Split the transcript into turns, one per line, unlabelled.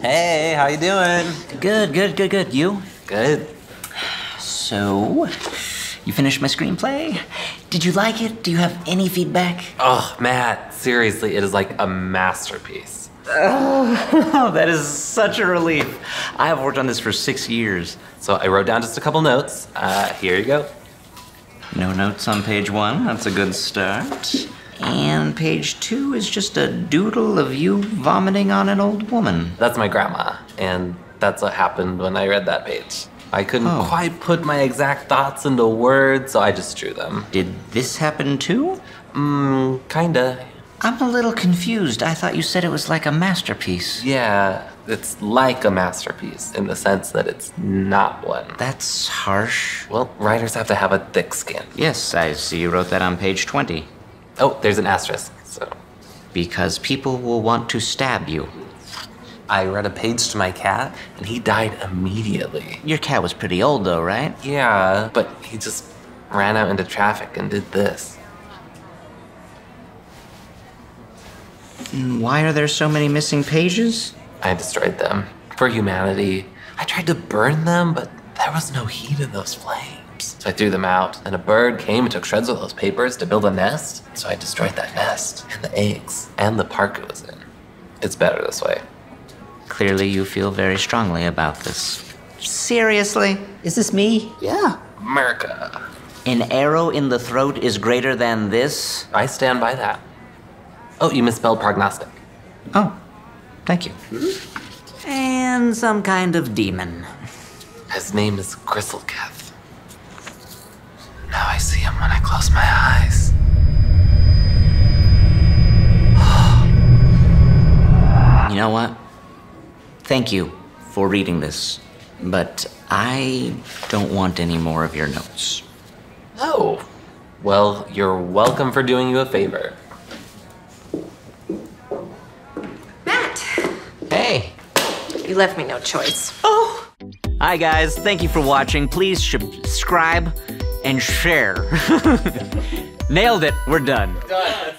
Hey, how you doing?
Good, good, good, good. You?
Good.
So, you finished my screenplay? Did you like it? Do you have any feedback?
Oh, Matt, seriously, it is like a masterpiece.
Oh, that is such a relief. I have worked on this for six years.
So I wrote down just a couple notes. Uh, here you go.
No notes on page one. That's a good start. And page two is just a doodle of you vomiting on an old woman.
That's my grandma, and that's what happened when I read that page. I couldn't
Oh.
quite put my exact thoughts into words, so I just drew them.
Did this happen too?
Mmm, kinda.
I'm a little confused. I thought you said it was like a masterpiece.
Yeah, it's like a masterpiece in the sense that it's not one.
That's harsh.
Well, writers have to have a thick skin.
Yes, I see you wrote that on page 20.
Oh, there's an asterisk, so.
Because people will want to stab you.
I read a page to my cat, and he died immediately.
Your cat was pretty old though, right?
Yeah, but he just ran out into traffic and did this.
And Why are there so many missing pages?
I destroyed them for humanity. I tried to burn them, but there was no heat in those flames. So I threw them out, and a bird came and took shreds of those papers to build a nest. So I destroyed that nest, and the eggs, and the park it was in. It's better this way.
Clearly, you feel very strongly about this. Seriously? Is this me?
Yeah. America.
An arrow in the throat is greater than this?
I stand by that. Oh, you misspelled prognostic.
Oh, thank you. And some kind of demon.
His name is Gristleketh. Now I see him when I close my eyes.
You know what? Thank you for reading this, but I don't want any more of your notes.
Oh. Well, you're welcome for doing you a favor.
Matt,
Hey!
you left me no choice. Oh!
Hi, guys. Thank you for watching. Please subscribe and share. Nailed it. We're done.
Done.